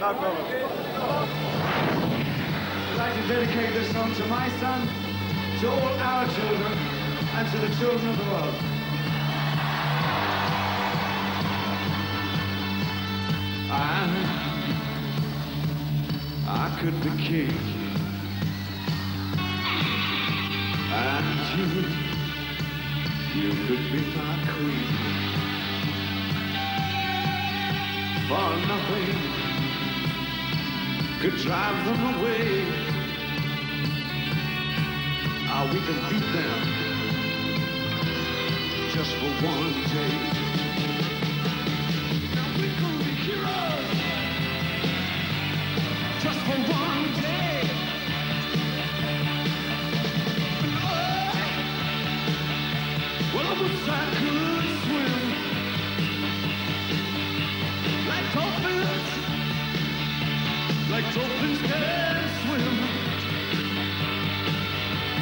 brother. I'd like to dedicate this song to my son, to all our children, and to the children of the world. I, I could be king, and you, you could be my queen. For nothing could drive them away. Ah, we can beat them just for one day. Like dolphins can swim.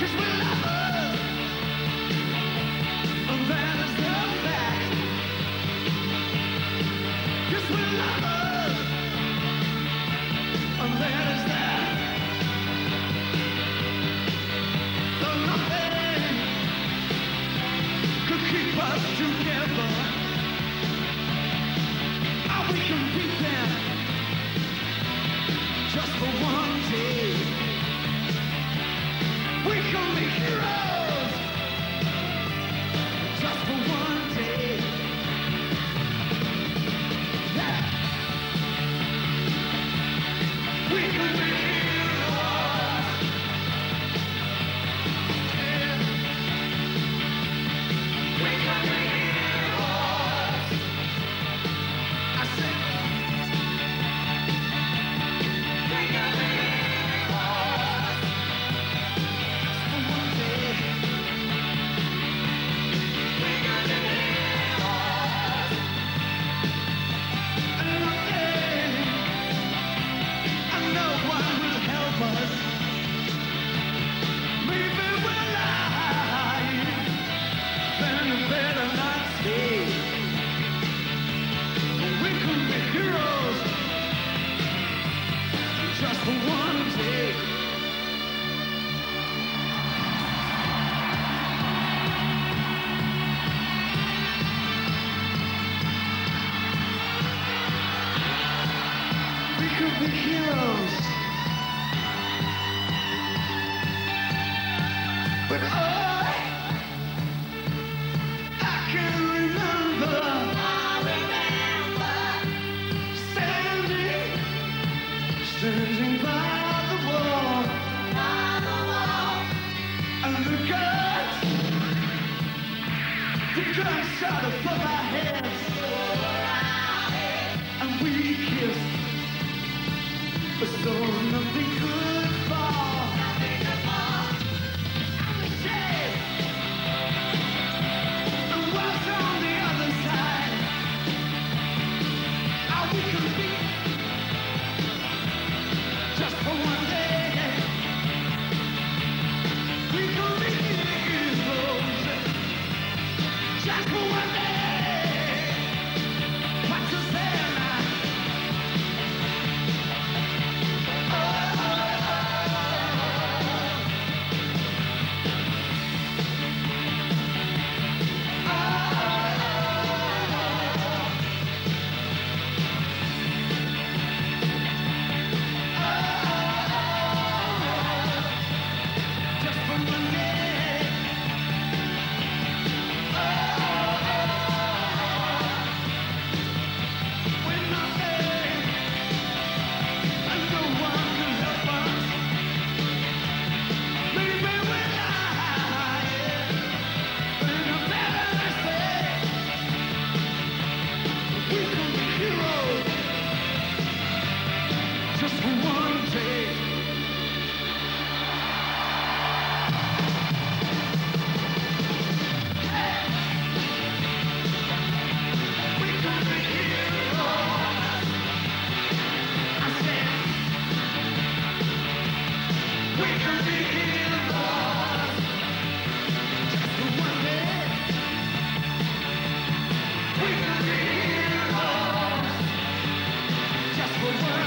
lovers, and that is lovers, and that is that. Nothing could keep us together. We can beat Be heroes. But I, I can remember. Standing, standing by the wall. And the guns, the guns shot above our heads. And we kissed. But so nothing could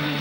one